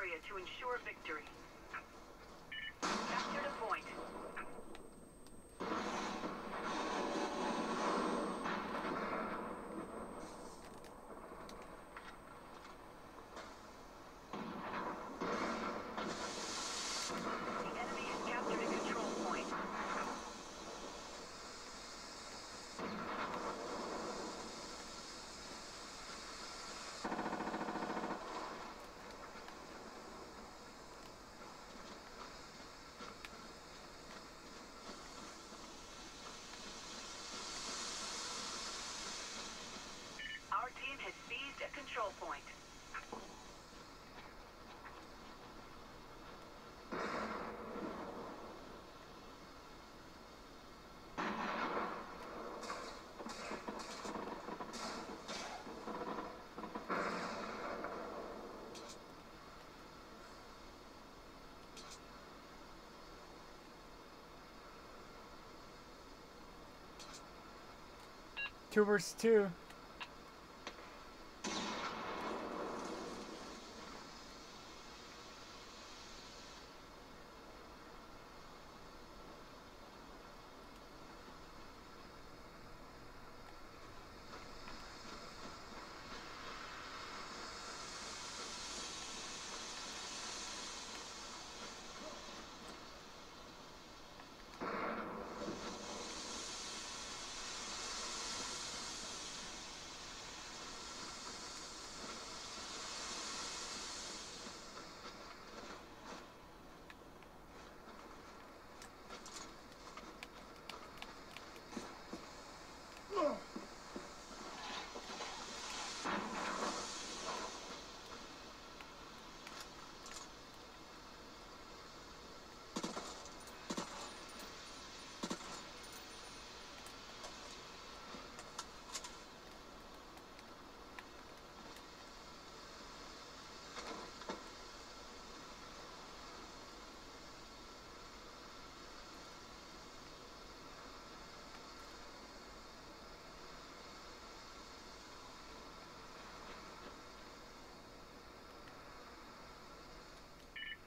area to ensure victory. Capture the point. The enemy has captured a control point. Our team has seized a control point. Two. versus two.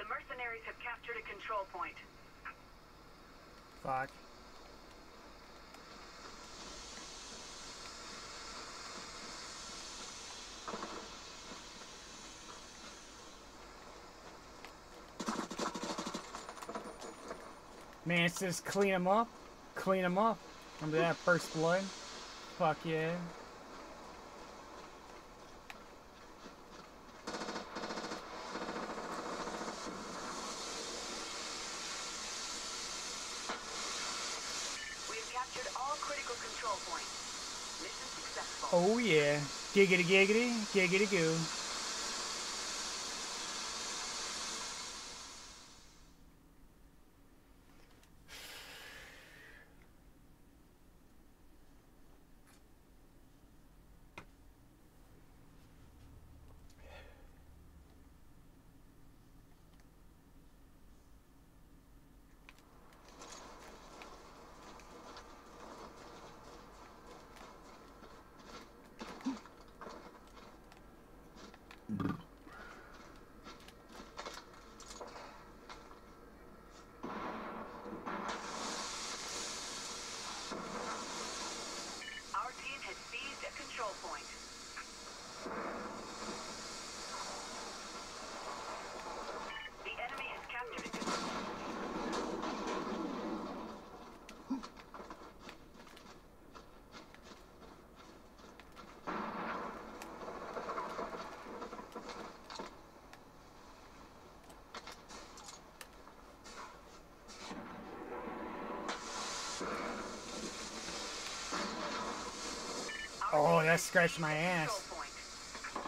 The mercenaries have captured a control point. Fuck. Man, it's just clean them up. Clean them up. Remember that first blood? Fuck yeah. We have captured all critical control points. Mission successful. Oh yeah. Giggity giggity, giggity goo. Our team has seized a control point. The enemy has captured a control That scratched my ass.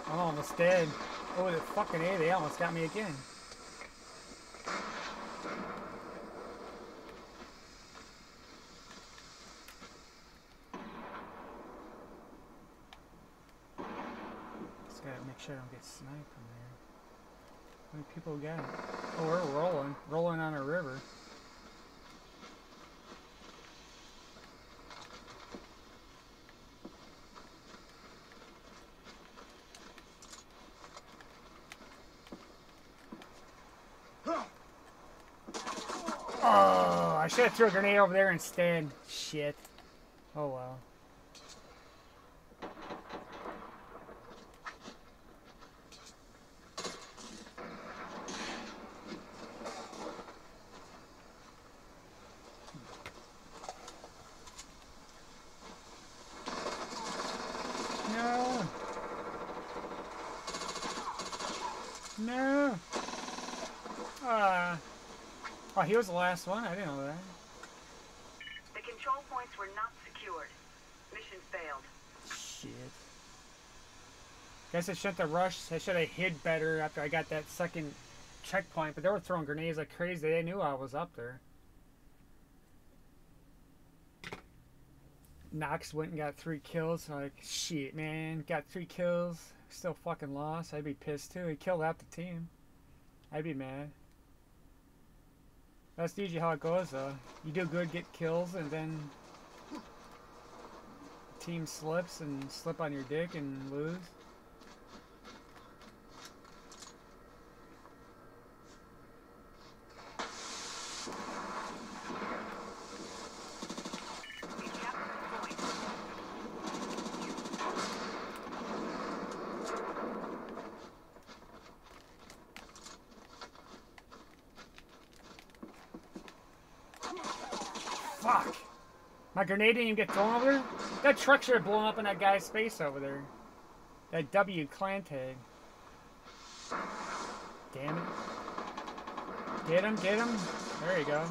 I'm almost dead. Oh, the fucking A, they almost got me again. Just gotta make sure I don't get sniped from there. How many people got? Oh, we're rolling. Rolling on a river. Should have threw a grenade over there instead. Shit. Oh well. Oh, he was the last one. I didn't know that. The control points were not secured. Mission failed. Shit. Guess I shouldn't have rushed. I should have hid better after I got that second checkpoint. But they were throwing grenades like crazy. They knew I was up there. Knox went and got three kills. Like, shit, man. Got three kills. Still fucking lost. I'd be pissed too. He killed half the team. I'd be mad. That's usually how it goes, though. You do good, get kills, and then team slips and slip on your dick and lose. Grenade didn't even get thrown over there? That truck should have blown up in that guy's face over there. That W clan tag. Damn it. Get him, get him. There you go.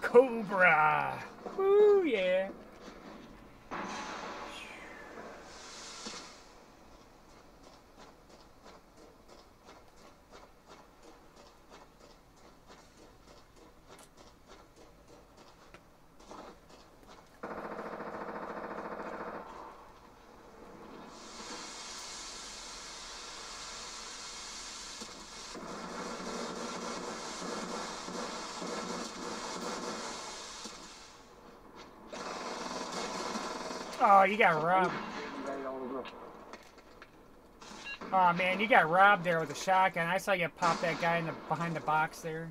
Cobra! Woo, yeah. Oh, you got robbed. Oh man, you got robbed there with a shotgun. I saw you pop that guy in the behind the box there.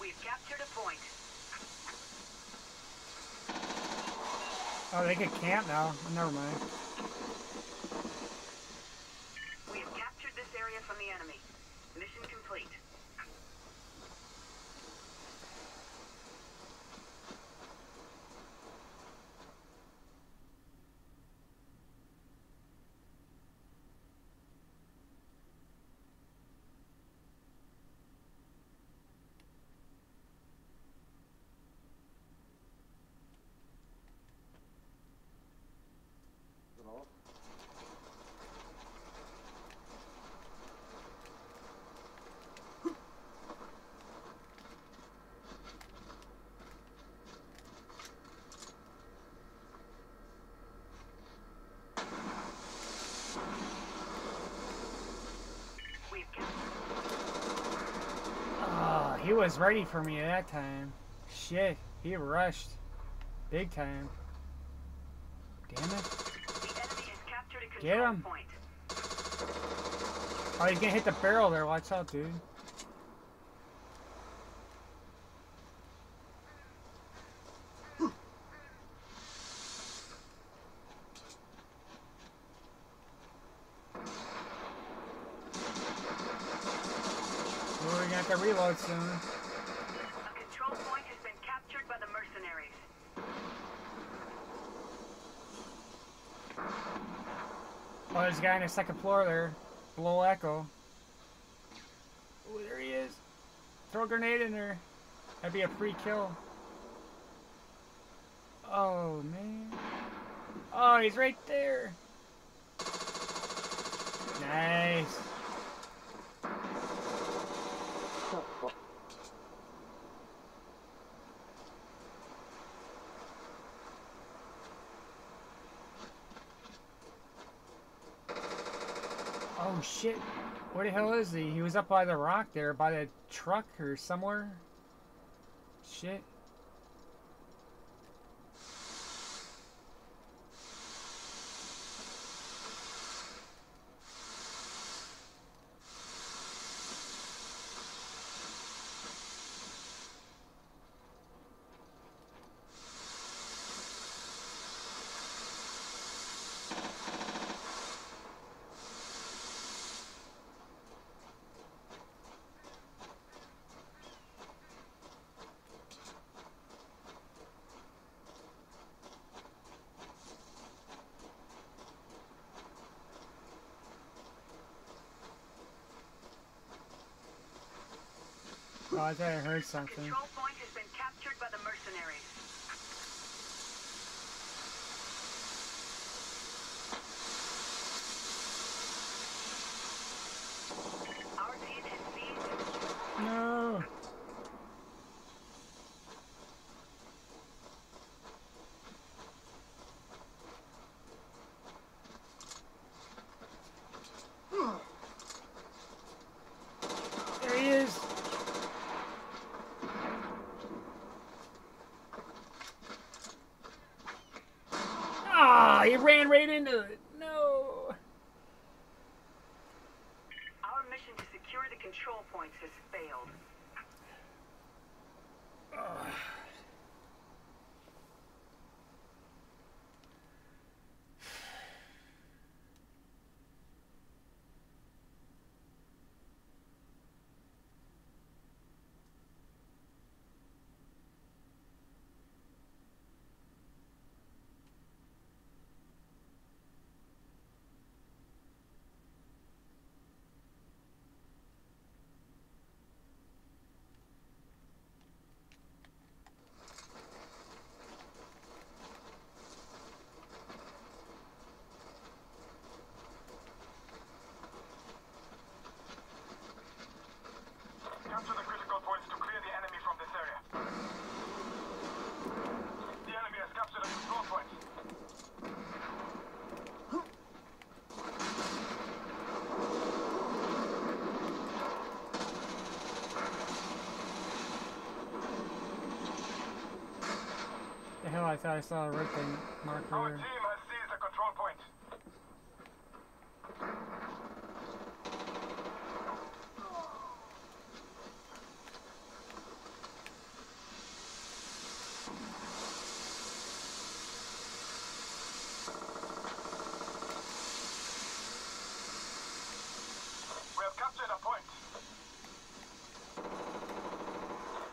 We've captured a point. Oh, they could camp now. Never mind. We have captured this area from the enemy. Mission complete. We've captured Oh, he was ready for me that time. Shit, he rushed. Big time. Damn it. Get him. Oh, he's gonna hit the barrel there. Watch out, dude. We're gonna have to reload soon. A control There's a guy on the second floor there. Below Echo. Oh, there he is. Throw a grenade in there. That'd be a free kill. Oh, man. Oh, he's right there. Nice. Oh shit. Where the hell is he? He was up by the rock there, by the truck or somewhere. Shit. Oh, I thought I heard something. Control point has been captured by the mercenaries. Our team has seized No. There he is. Ah, he ran right into it. No. Our mission to secure the control points has failed. Capture the critical points to clear the enemy from this area. The enemy has captured a control point. The hell, I thought I saw a red thing marker Our there. team has seized a control point. We have captured a point.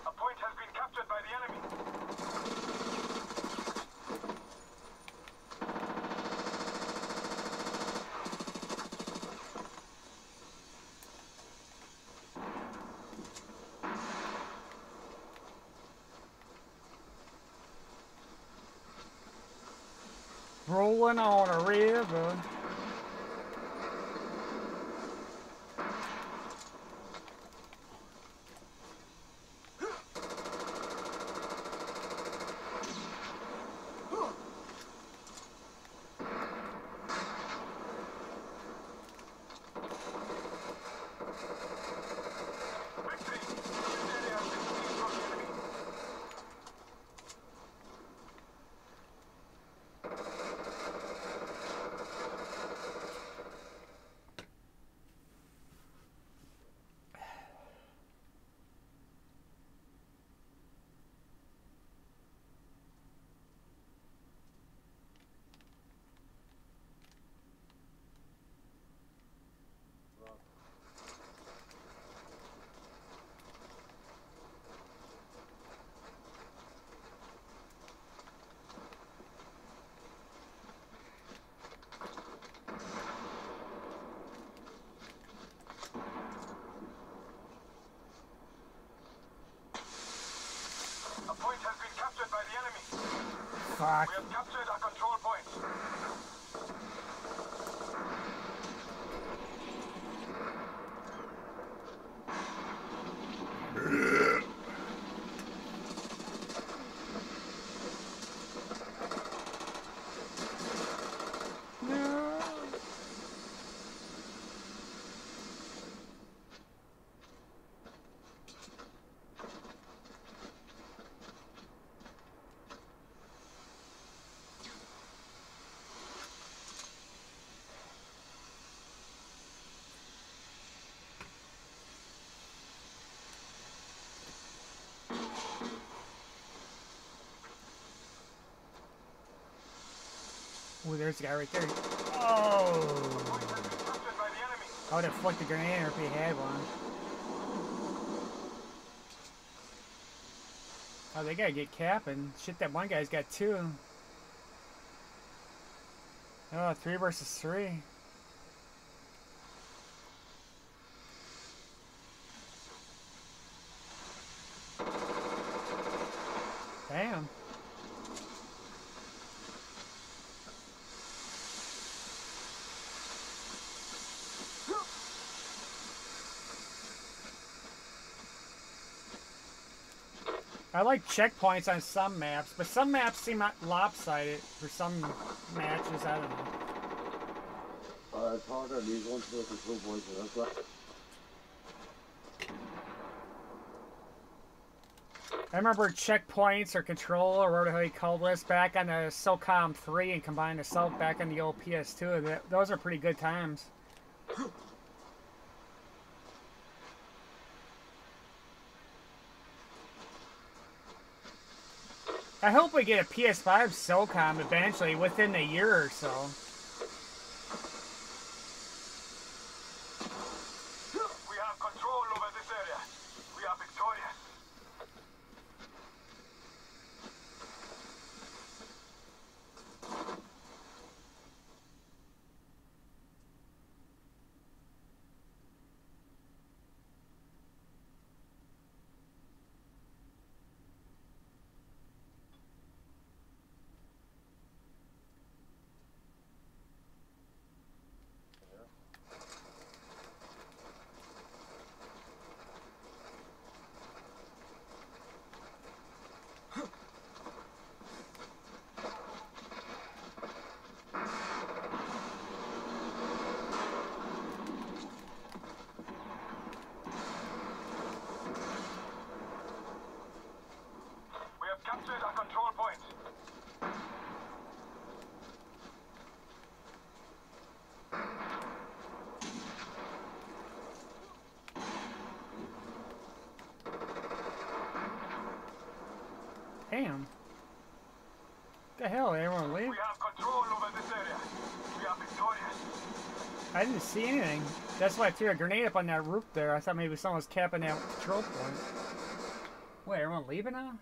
A point has been captured by the enemy. Rolling on a river. Fuck. We have captured our control point. There's the guy right there. Oh! Point has been captured by the enemy. I would have flicked the grenade if he had one. Oh, they gotta get capping. Shit, that one guy's got two. Oh, three versus three. Damn. I like checkpoints on some maps, but some maps seem lopsided for some matches. I don't know. Uh, it's harder these ones to control points, so that's what. I remember checkpoints or control or whatever the hell you call this back on the SOCOM 3 and combined assault back on the old PS2. Th- Those are pretty good times. I hope we get a PS5 SOCOM eventually within a year or so. Damn. The hell, everyone leave? We have control over this area. We are victorious. I didn't see anything. That's why I threw a grenade up on that roof there. I thought maybe someone was capping that control point. Wait, everyone leaving now?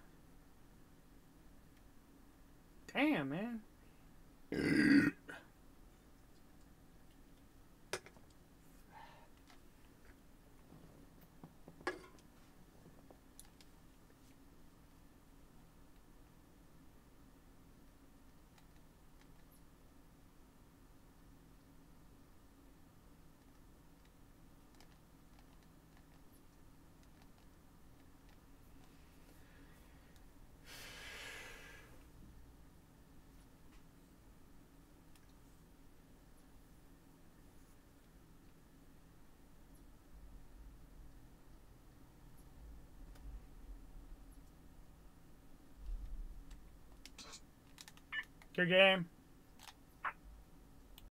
Damn, man. Good game.